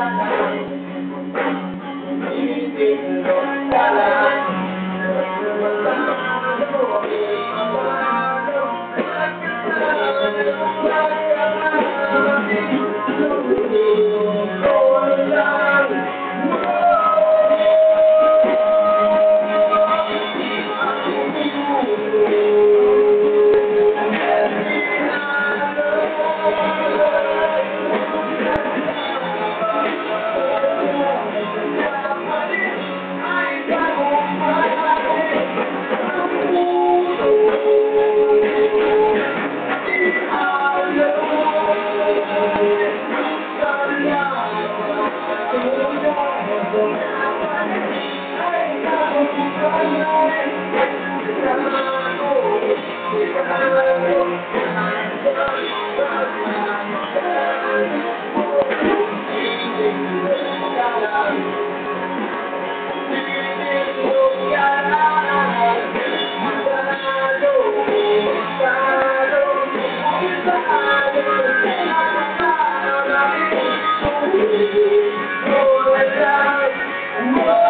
Thank you. Oh,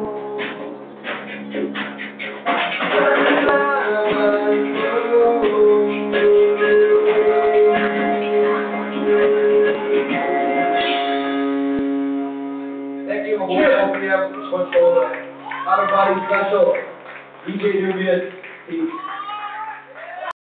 out of body special. DJ Dubious. Peace.